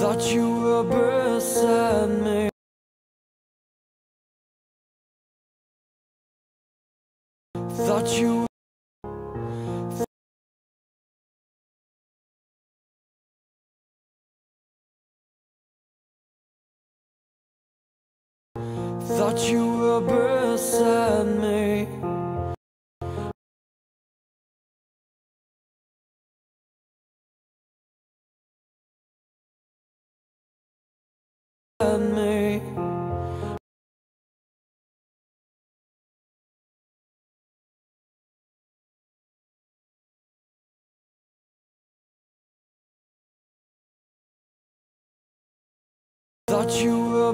Thought you were beside me. Thought you Thought you were Thought you were